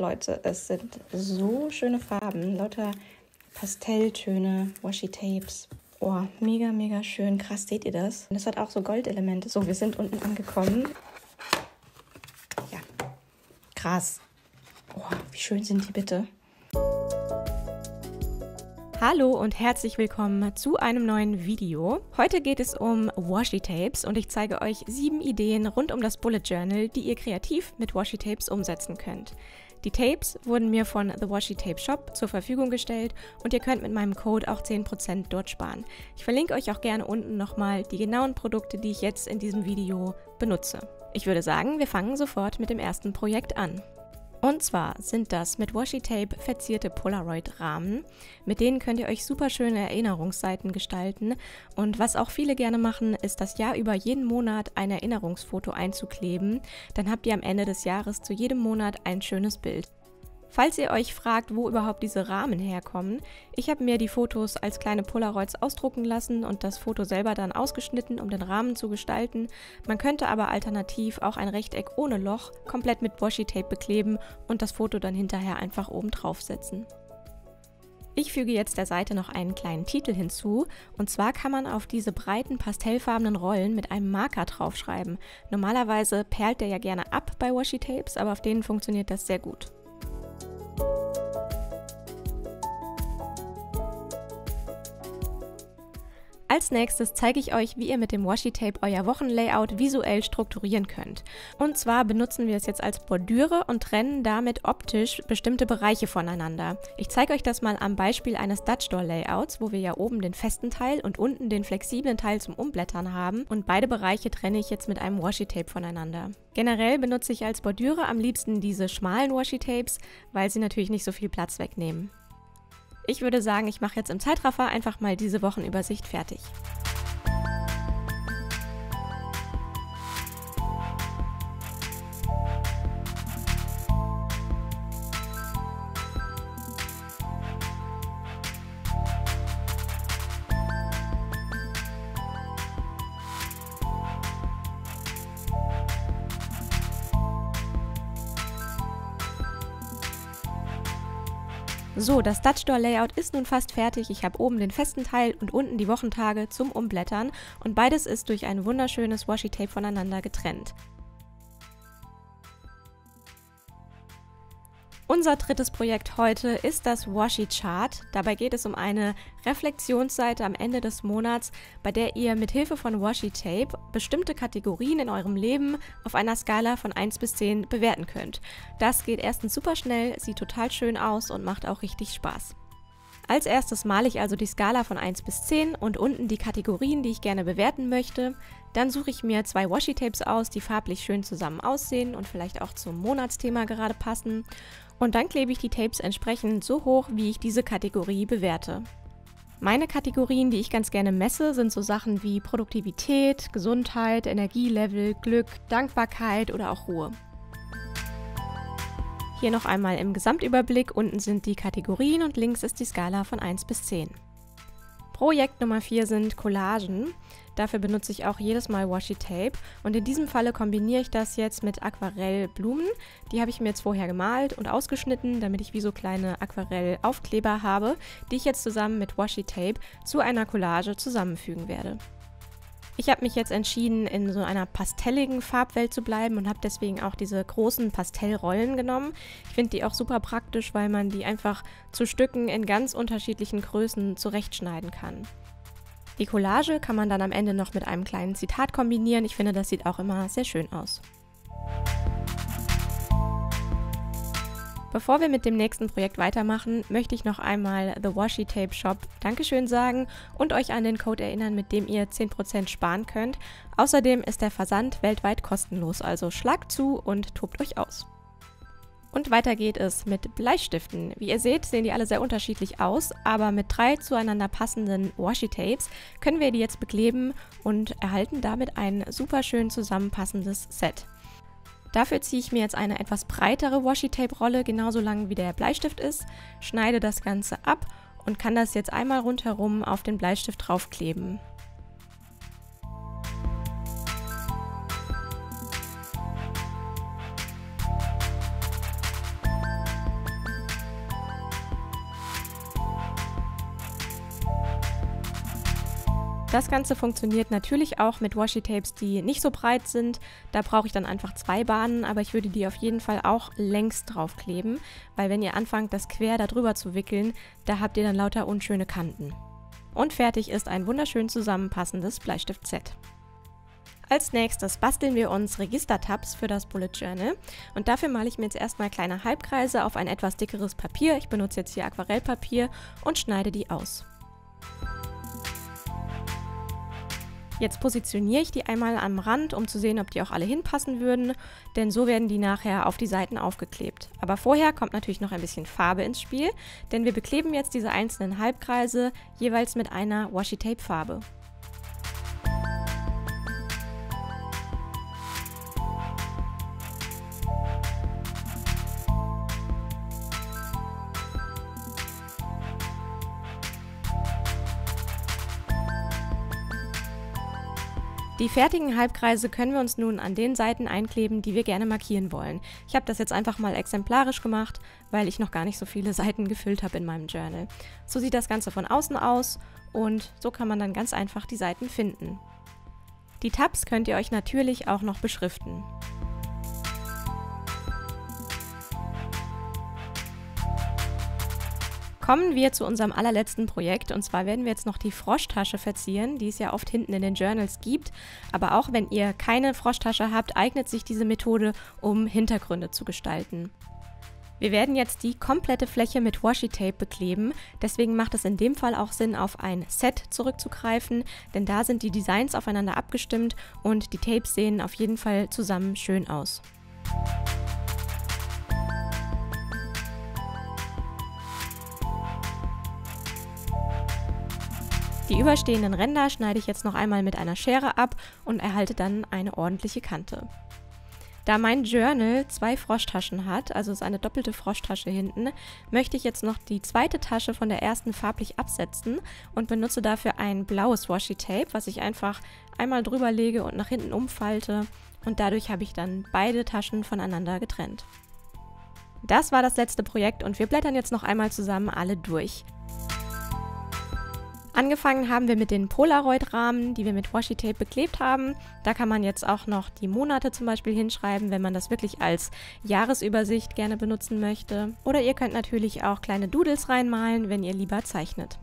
Leute, es sind so schöne Farben, lauter Pastelltöne, Washi-Tapes. Oh, mega, mega schön. Krass, seht ihr das? Und es hat auch so Goldelemente. So, wir sind unten angekommen. Ja, krass. Oh, wie schön sind die bitte? Hallo und herzlich willkommen zu einem neuen Video. Heute geht es um Washi Tapes und ich zeige euch sieben Ideen rund um das Bullet Journal, die ihr kreativ mit Washi Tapes umsetzen könnt. Die Tapes wurden mir von The Washi Tape Shop zur Verfügung gestellt und ihr könnt mit meinem Code auch 10% dort sparen. Ich verlinke euch auch gerne unten nochmal die genauen Produkte, die ich jetzt in diesem Video benutze. Ich würde sagen, wir fangen sofort mit dem ersten Projekt an. Und zwar sind das mit Washi-Tape verzierte Polaroid-Rahmen. Mit denen könnt ihr euch super schöne Erinnerungsseiten gestalten. Und was auch viele gerne machen, ist das Jahr über jeden Monat ein Erinnerungsfoto einzukleben. Dann habt ihr am Ende des Jahres zu jedem Monat ein schönes Bild. Falls ihr euch fragt, wo überhaupt diese Rahmen herkommen, ich habe mir die Fotos als kleine Polaroids ausdrucken lassen und das Foto selber dann ausgeschnitten, um den Rahmen zu gestalten. Man könnte aber alternativ auch ein Rechteck ohne Loch komplett mit Washi-Tape bekleben und das Foto dann hinterher einfach oben draufsetzen. Ich füge jetzt der Seite noch einen kleinen Titel hinzu und zwar kann man auf diese breiten pastellfarbenen Rollen mit einem Marker draufschreiben. Normalerweise perlt der ja gerne ab bei Washi Tapes, aber auf denen funktioniert das sehr gut. Als nächstes zeige ich euch, wie ihr mit dem Washi-Tape euer Wochenlayout visuell strukturieren könnt. Und zwar benutzen wir es jetzt als Bordüre und trennen damit optisch bestimmte Bereiche voneinander. Ich zeige euch das mal am Beispiel eines Dutch Door Layouts, wo wir ja oben den festen Teil und unten den flexiblen Teil zum Umblättern haben und beide Bereiche trenne ich jetzt mit einem Washi-Tape voneinander. Generell benutze ich als Bordüre am liebsten diese schmalen Washi-Tapes, weil sie natürlich nicht so viel Platz wegnehmen. Ich würde sagen, ich mache jetzt im Zeitraffer einfach mal diese Wochenübersicht fertig. So, das Dutch Door Layout ist nun fast fertig. Ich habe oben den festen Teil und unten die Wochentage zum Umblättern und beides ist durch ein wunderschönes Washi-Tape voneinander getrennt. Unser drittes Projekt heute ist das Washi Chart. Dabei geht es um eine Reflexionsseite am Ende des Monats, bei der ihr mit Hilfe von Washi Tape bestimmte Kategorien in eurem Leben auf einer Skala von 1 bis 10 bewerten könnt. Das geht erstens super schnell, sieht total schön aus und macht auch richtig Spaß. Als erstes male ich also die Skala von 1 bis 10 und unten die Kategorien, die ich gerne bewerten möchte. Dann suche ich mir zwei Washi-Tapes aus, die farblich schön zusammen aussehen und vielleicht auch zum Monatsthema gerade passen. Und dann klebe ich die Tapes entsprechend so hoch, wie ich diese Kategorie bewerte. Meine Kategorien, die ich ganz gerne messe, sind so Sachen wie Produktivität, Gesundheit, Energielevel, Glück, Dankbarkeit oder auch Ruhe. Hier noch einmal im Gesamtüberblick, unten sind die Kategorien und links ist die Skala von 1 bis 10. Projekt Nummer 4 sind Collagen. Dafür benutze ich auch jedes Mal Washi Tape und in diesem Falle kombiniere ich das jetzt mit Aquarellblumen. Die habe ich mir jetzt vorher gemalt und ausgeschnitten, damit ich wie so kleine Aquarellaufkleber habe, die ich jetzt zusammen mit Washi Tape zu einer Collage zusammenfügen werde. Ich habe mich jetzt entschieden, in so einer pastelligen Farbwelt zu bleiben und habe deswegen auch diese großen Pastellrollen genommen. Ich finde die auch super praktisch, weil man die einfach zu Stücken in ganz unterschiedlichen Größen zurechtschneiden kann. Die Collage kann man dann am Ende noch mit einem kleinen Zitat kombinieren. Ich finde, das sieht auch immer sehr schön aus. Bevor wir mit dem nächsten Projekt weitermachen, möchte ich noch einmal The Washi Tape Shop Dankeschön sagen und euch an den Code erinnern, mit dem ihr 10% sparen könnt. Außerdem ist der Versand weltweit kostenlos, also schlagt zu und tobt euch aus. Und weiter geht es mit Bleistiften. Wie ihr seht, sehen die alle sehr unterschiedlich aus, aber mit drei zueinander passenden Washi-Tapes können wir die jetzt bekleben und erhalten damit ein super schön zusammenpassendes Set. Dafür ziehe ich mir jetzt eine etwas breitere Washi-Tape-Rolle, genauso lang wie der Bleistift ist, schneide das Ganze ab und kann das jetzt einmal rundherum auf den Bleistift draufkleben. Das Ganze funktioniert natürlich auch mit Washi-Tapes, die nicht so breit sind. Da brauche ich dann einfach zwei Bahnen, aber ich würde die auf jeden Fall auch längs draufkleben, weil wenn ihr anfangt, das quer darüber zu wickeln, da habt ihr dann lauter unschöne Kanten. Und fertig ist ein wunderschön zusammenpassendes Bleistift-Set. Als nächstes basteln wir uns Registertabs für das Bullet Journal und dafür male ich mir jetzt erstmal kleine Halbkreise auf ein etwas dickeres Papier. Ich benutze jetzt hier Aquarellpapier und schneide die aus. Jetzt positioniere ich die einmal am Rand, um zu sehen, ob die auch alle hinpassen würden, denn so werden die nachher auf die Seiten aufgeklebt. Aber vorher kommt natürlich noch ein bisschen Farbe ins Spiel, denn wir bekleben jetzt diese einzelnen Halbkreise jeweils mit einer Washi-Tape-Farbe. Die fertigen Halbkreise können wir uns nun an den Seiten einkleben, die wir gerne markieren wollen. Ich habe das jetzt einfach mal exemplarisch gemacht, weil ich noch gar nicht so viele Seiten gefüllt habe in meinem Journal. So sieht das Ganze von außen aus und so kann man dann ganz einfach die Seiten finden. Die Tabs könnt ihr euch natürlich auch noch beschriften. Kommen wir zu unserem allerletzten Projekt und zwar werden wir jetzt noch die Froschtasche verzieren, die es ja oft hinten in den Journals gibt. Aber auch wenn ihr keine Froschtasche habt, eignet sich diese Methode, um Hintergründe zu gestalten. Wir werden jetzt die komplette Fläche mit Washi-Tape bekleben, deswegen macht es in dem Fall auch Sinn, auf ein Set zurückzugreifen, denn da sind die Designs aufeinander abgestimmt und die Tapes sehen auf jeden Fall zusammen schön aus. Die überstehenden Ränder schneide ich jetzt noch einmal mit einer Schere ab und erhalte dann eine ordentliche Kante. Da mein Journal zwei Froschtaschen hat, also ist eine doppelte Froschtasche hinten, möchte ich jetzt noch die zweite Tasche von der ersten farblich absetzen und benutze dafür ein blaues Washi Tape, was ich einfach einmal drüber lege und nach hinten umfalte und dadurch habe ich dann beide Taschen voneinander getrennt. Das war das letzte Projekt und wir blättern jetzt noch einmal zusammen alle durch. Angefangen haben wir mit den Polaroid-Rahmen, die wir mit Washi-Tape beklebt haben. Da kann man jetzt auch noch die Monate zum Beispiel hinschreiben, wenn man das wirklich als Jahresübersicht gerne benutzen möchte. Oder ihr könnt natürlich auch kleine Doodles reinmalen, wenn ihr lieber zeichnet.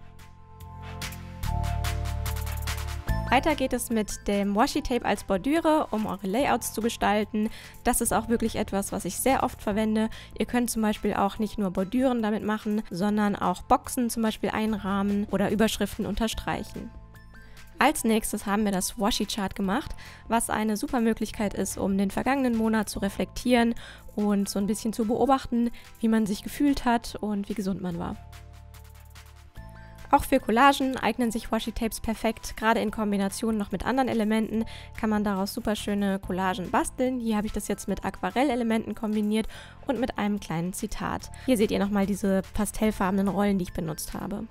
Weiter geht es mit dem Washi-Tape als Bordüre, um eure Layouts zu gestalten. Das ist auch wirklich etwas, was ich sehr oft verwende. Ihr könnt zum Beispiel auch nicht nur Bordüren damit machen, sondern auch Boxen zum Beispiel einrahmen oder Überschriften unterstreichen. Als nächstes haben wir das Washi-Chart gemacht, was eine super Möglichkeit ist, um den vergangenen Monat zu reflektieren und so ein bisschen zu beobachten, wie man sich gefühlt hat und wie gesund man war. Auch für Collagen eignen sich Washi-Tapes perfekt. Gerade in Kombination noch mit anderen Elementen kann man daraus super schöne Collagen basteln. Hier habe ich das jetzt mit Aquarellelementen kombiniert und mit einem kleinen Zitat. Hier seht ihr nochmal diese pastellfarbenen Rollen, die ich benutzt habe.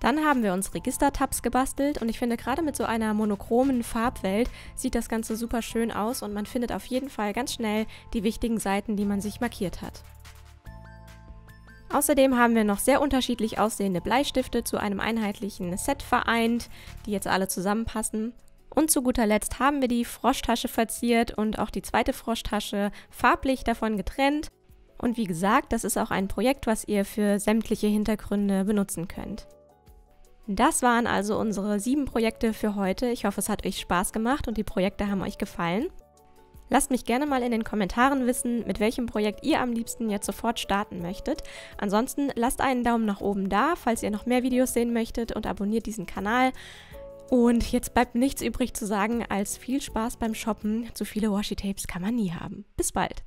Dann haben wir uns Registertabs gebastelt und ich finde gerade mit so einer monochromen Farbwelt sieht das Ganze super schön aus und man findet auf jeden Fall ganz schnell die wichtigen Seiten, die man sich markiert hat. Außerdem haben wir noch sehr unterschiedlich aussehende Bleistifte zu einem einheitlichen Set vereint, die jetzt alle zusammenpassen. Und zu guter Letzt haben wir die Froschtasche verziert und auch die zweite Froschtasche farblich davon getrennt. Und wie gesagt, das ist auch ein Projekt, was ihr für sämtliche Hintergründe benutzen könnt. Das waren also unsere sieben Projekte für heute. Ich hoffe, es hat euch Spaß gemacht und die Projekte haben euch gefallen. Lasst mich gerne mal in den Kommentaren wissen, mit welchem Projekt ihr am liebsten jetzt sofort starten möchtet. Ansonsten lasst einen Daumen nach oben da, falls ihr noch mehr Videos sehen möchtet und abonniert diesen Kanal. Und jetzt bleibt nichts übrig zu sagen als viel Spaß beim Shoppen. Zu viele Washi-Tapes kann man nie haben. Bis bald!